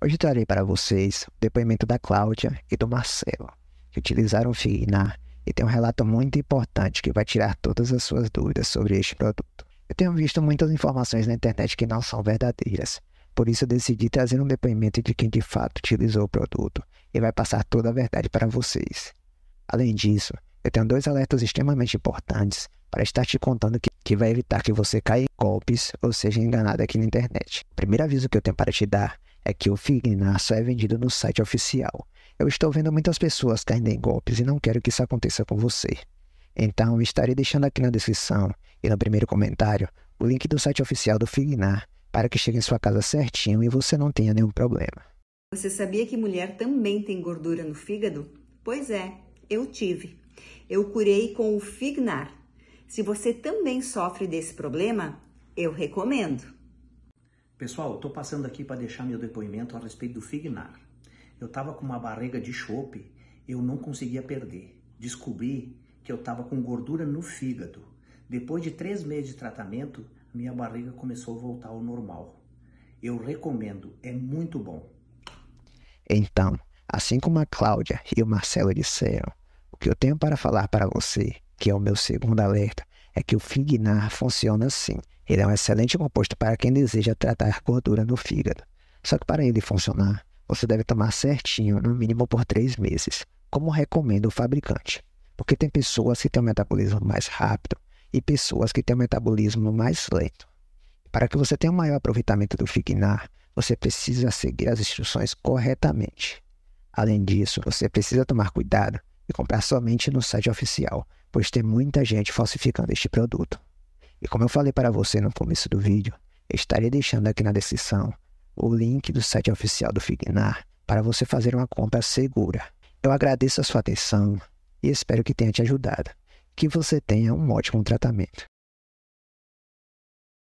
Hoje trarei para vocês o depoimento da Cláudia e do Marcelo, que utilizaram o Fignar e tem um relato muito importante que vai tirar todas as suas dúvidas sobre este produto. Eu tenho visto muitas informações na internet que não são verdadeiras, por isso decidi trazer um depoimento de quem de fato utilizou o produto e vai passar toda a verdade para vocês. Além disso, eu tenho dois alertas extremamente importantes para estar te contando que, que vai evitar que você caia em golpes ou seja enganado aqui na internet. O primeiro aviso que eu tenho para te dar é que o Fignar só é vendido no site oficial. Eu estou vendo muitas pessoas caindo em golpes e não quero que isso aconteça com você. Então, estarei deixando aqui na descrição e no primeiro comentário o link do site oficial do Fignar para que chegue em sua casa certinho e você não tenha nenhum problema. Você sabia que mulher também tem gordura no fígado? Pois é, eu tive. Eu curei com o Fignar. Se você também sofre desse problema, eu recomendo. Pessoal, estou passando aqui para deixar meu depoimento a respeito do Fignar. Eu estava com uma barriga de chope, eu não conseguia perder. Descobri que eu estava com gordura no fígado. Depois de três meses de tratamento, minha barriga começou a voltar ao normal. Eu recomendo, é muito bom. Então, assim como a Cláudia e o Marcelo disseram, o que eu tenho para falar para você, que é o meu segundo alerta, é que o Fignar funciona assim. Ele é um excelente composto para quem deseja tratar gordura no fígado. Só que para ele funcionar, você deve tomar certinho, no mínimo por três meses, como recomenda o fabricante. Porque tem pessoas que têm um metabolismo mais rápido e pessoas que têm um metabolismo mais lento. Para que você tenha um maior aproveitamento do Fignar, você precisa seguir as instruções corretamente. Além disso, você precisa tomar cuidado e comprar somente no site oficial, pois tem muita gente falsificando este produto. E como eu falei para você no começo do vídeo, estarei deixando aqui na descrição o link do site oficial do Fignar para você fazer uma compra segura. Eu agradeço a sua atenção e espero que tenha te ajudado. Que você tenha um ótimo tratamento.